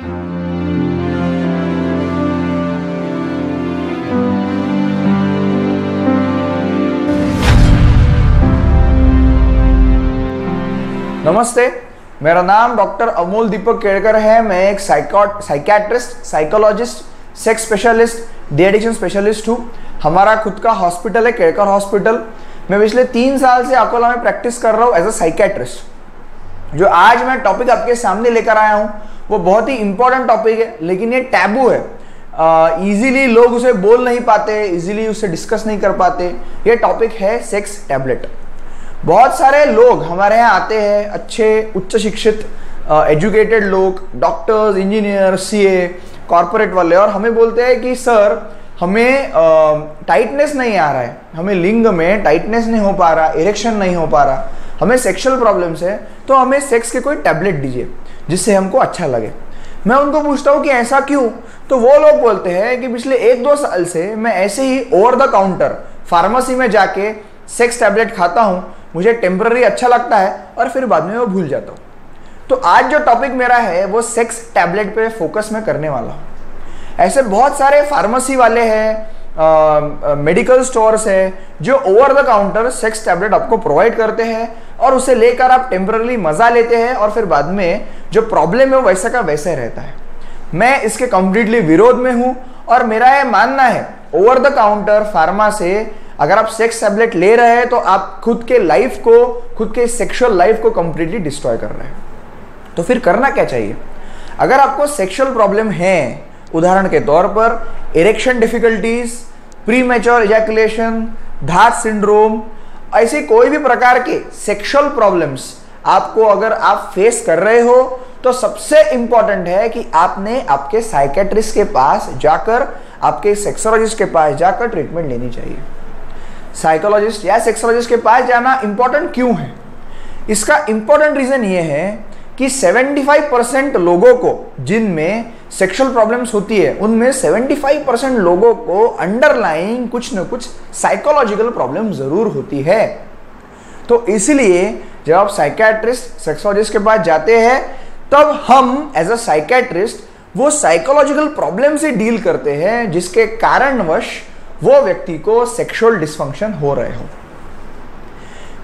नमस्ते, मेरा नाम डॉक्टर अमोल दीपक केड़कर है। मैं एक psychiatrist psychologist sex specialist de addiction specialist हूँ। हमारा खुद का हॉस्पिटल है, केड़कर हॉस्पिटल मैं पिछले तीन साल से अकोला में प्रैक्टिस कर रहा हूँ एज अ साइकेट्रिस्ट जो आज मैं टॉपिक आपके सामने लेकर आया हूँ वो बहुत ही इंपॉर्टेंट टॉपिक है लेकिन ये टैबू है। इजीली uh, लोग उसे बोल नहीं पाते इजीली उसे डिस्कस नहीं कर पाते। ये टॉपिक है सेक्स टैबलेट बहुत सारे लोग हमारे यहाँ आते हैं अच्छे उच्च शिक्षित एजुकेटेड uh, लोग डॉक्टर्स इंजीनियर सीए कॉरपोरेट वाले और हमें बोलते हैं कि सर हमें टाइटनेस uh, नहीं आ रहा है। हमें लिंग में टाइटनेस नहीं हो पा रहा इरेक्शन नहीं हो पा रहा। हमें सेक्सुअल प्रॉब्लम्स है तो हमें सेक्स के कोई टैबलेट दीजिए, जिससे हमको अच्छा लगे। मैं उनको पूछता हूँ कि ऐसा क्यों? तो वो लोग बोलते हैं कि पिछले एक दो साल से मैं ऐसे ही ओवर द काउंटर फार्मेसी में जाके सेक्स टैबलेट खाता हूँ, मुझे टेम्पररी अच्छा लगता है और फिर बाद में वो भूल जाता हूँ। तो आज जो टॉपिक मेरा है, वो सेक्स टैबलेट पे फोकस में करने वाला हूँ। ऐसे बहुत सारे फार्मेसी वाले हैं मेडिकल स्टोर्स है, जो over the counter sex tablet आपको प्रोवाइड करते हैं और उसे लेकर आप टेम्पररी मज़ा लेते हैं और फिर बाद में जो प्रॉब्लम है वो वैसा का वैसा रहता है। मैं इसके कंप्लीटली विरोध में हूँ और मेरा यह मानना है ओवर द काउंटर फार्मा से अगर आप सेक्स टैबलेट ले रहे हैं तो आप खुद के लाइफ को, खुद के सेक्सुअल लाइफ को कंप्लीटली डिस्ट्रॉय कर रहे हैं। तो फिर करना क्या चाहिए? अगर आपको सेक्सुअल प्रॉब्लम है उदाहरण के तौर पर erection difficulties premature ejaculation dhat syndrome ऐसे कोई भी प्रकार के सेक्सुअल प्रॉब्लम्स आपको अगर आप फेस कर रहे हो तो सबसे इंपॉर्टेंट है कि आपने आपके साइकेट्रिस्ट के पास जाकर, आपके सेक्सोलॉजिस्ट के पास जाकर ट्रीटमेंट लेनी चाहिए। साइकोलॉजिस्ट या सेक्सोलॉजिस्ट के पास जाना इंपॉर्टेंट क्यों है? इसका इंपॉर्टेंट रीजन ये है कि 75 परसेंट लोगों को, जिनमें सेक्सुअल प्रॉब्लम्स होती है, उनमें 75 परसेंट लोगों को अंडरलाइंग कुछ न कुछ साइकोलॉजिकल प्रॉब्लम ज़रूर होती है। तो इसलिए जब आप साइकेट्रिस्ट सेक्सोलॉजिस्ट के पास जाते हैं, तब हम एज अ साइकेट्रिस्ट वो साइकोलॉजिकल प्रॉब्लम से डील करते हैं, जिसके कारणवश वो व्यक्ति को सेक्सुअल डिस्फंक्शन हो रहे हो।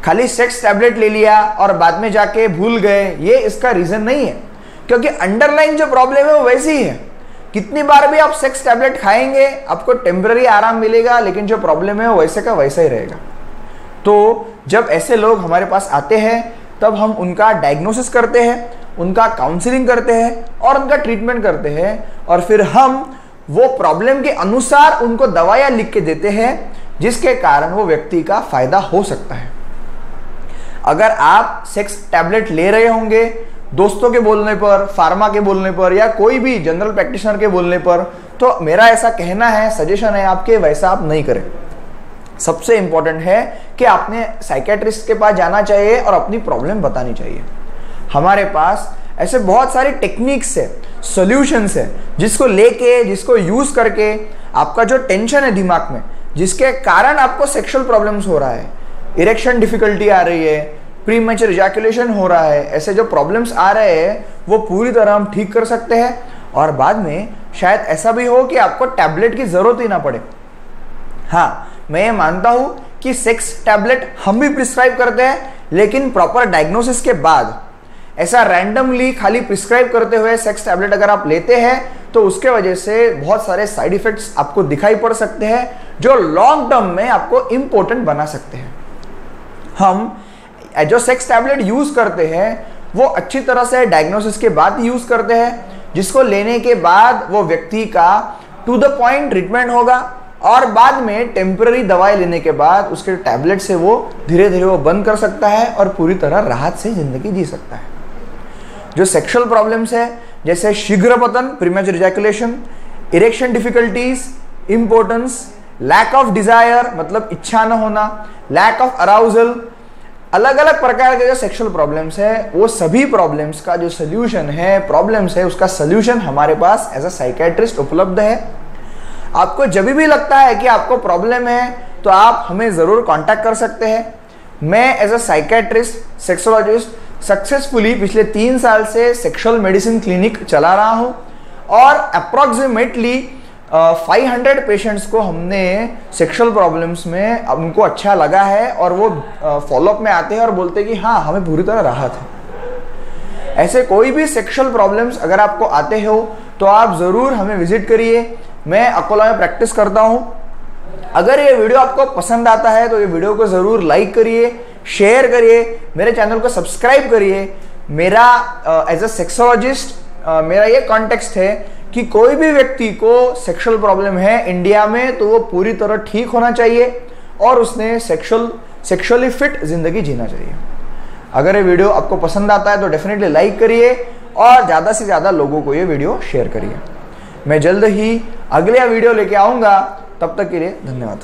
खाली सेक्स टैबलेट ले लिया और बाद में जाके भूल गए, ये इसका रीजन नहीं है। क्योंकि अंडरलाइन जो प्रॉब्लम है वो वैसी ही है। कितनी बार भी आप सेक्स टैबलेट खाएँगे, आपको टेम्पररी आराम मिलेगा, लेकिन जो प्रॉब्लम है वो वैसे का वैसा ही रहेगा। तो जब ऐसे लोग हमारे पास आते हैं, तब हम उनका डायग्नोसिस करते हैं, उनका काउंसलिंग करते हैं और उनका ट्रीटमेंट करते हैं और फिर हम वो प्रॉब्लम के अनुसार उनको दवाया लिख के देते हैं, जिसके कारण वो व्यक्ति का फ़ायदा हो सकता है। अगर आप सेक्स टैबलेट ले रहे होंगे दोस्तों के बोलने पर, फार्मा के बोलने पर, या कोई भी जनरल प्रैक्टिशनर के बोलने पर तो मेरा ऐसा कहना है सजेशन है आपके, वैसा आप नहीं करें। सबसे इंपॉर्टेंट है कि आपने साइकेट्रिस्ट के पास जाना चाहिए और अपनी प्रॉब्लम बतानी चाहिए। हमारे पास ऐसे बहुत सारी टेक्निक्स है सोल्यूशंस है, जिसको लेके, जिसको यूज़ करके आपका जो टेंशन है दिमाग में, जिसके कारण आपको सेक्सुअल प्रॉब्लम्स हो रहा है। इरेक्शन डिफिकल्टी आ रही है प्री मेचर हो रहा है। ऐसे जो प्रॉब्लम्स आ रहे हैं, वो पूरी तरह हम ठीक कर सकते हैं। और बाद में शायद ऐसा भी हो कि आपको टैबलेट की ज़रूरत ही ना पड़े। हाँ मैं ये मानता हूँ कि सेक्स टैबलेट हम भी प्रिस्क्राइब करते हैं, लेकिन प्रॉपर डायग्नोसिस के बाद ऐसा रैंडमली खाली प्रिस्क्राइब करते हुए सेक्स टैबलेट अगर आप लेते हैं तो उसके वजह से बहुत सारे साइड इफेक्ट्स आपको दिखाई पड़ सकते हैं, जो लॉन्ग टर्म में आपको इम्पोर्टेंट बना सकते हैं। हम जो सेक्स टैबलेट यूज़ करते हैं, वो अच्छी तरह से डायग्नोसिस के बाद यूज़ करते हैं, जिसको लेने के बाद वो व्यक्ति का टू द पॉइंट ट्रीटमेंट होगा और बाद में टेम्पररी दवाई लेने के बाद उसके टैबलेट से वो धीरे धीरे वो बंद कर सकता है और पूरी तरह राहत से ज़िंदगी जी सकता है। जो सेक्सुअल प्रॉब्लम्स है, जैसे शीघ्र पतन premature ejaculation erection difficulties impotence lack of desire मतलब इच्छा न होना लैक ऑफ़ अराउजल अलग अलग प्रकार के जो सेक्सुअल प्रॉब्लम्स है, वो सभी प्रॉब्लम्स का जो सोल्यूशन है प्रॉब्लम्स है, उसका सोल्यूशन हमारे पास एज अ साइकेट्रिस्ट उपलब्ध है। आपको जब भी लगता है कि आपको प्रॉब्लम है तो आप हमें ज़रूर कांटेक्ट कर सकते हैं। मैं as a psychiatrist sexologist successfully पिछले तीन साल से सेक्सुअल मेडिसिन क्लिनिक चला रहा हूँ और अप्रॉक्सीमेटली फाइव हंड्रेड पेशेंट्स को हमने सेक्सुअल प्रॉब्लम्स में उनको अच्छा लगा है और वो फॉलोअप में आते हैं और बोलते हैं कि हाँ हमें पूरी तरह राहत है ऐसे कोई भी सेक्सुअल प्रॉब्लम्स अगर आपको आते हो तो आप ज़रूर हमें विज़िट करिए। मैं अकोला में प्रैक्टिस करता हूँ। अगर ये वीडियो आपको पसंद आता है तो ये वीडियो को ज़रूर लाइक करिए शेयर करिए, मेरे चैनल को सब्सक्राइब करिए। मेरा एज अ सेक्सोलॉजिस्ट मेरा ये कॉन्टेक्स्ट है कि कोई भी व्यक्ति को सेक्सुअल प्रॉब्लम है इंडिया में तो वो पूरी तरह ठीक होना चाहिए और उसने सेक्सुअल सेक्सुअली फिट ज़िंदगी जीना चाहिए। अगर ये वीडियो आपको पसंद आता है तो डेफिनेटली लाइक करिए और ज़्यादा से ज़्यादा लोगों को ये वीडियो शेयर करिए। मैं जल्द ही अगले वीडियो लेके आऊँगा। तब तक के लिए धन्यवाद।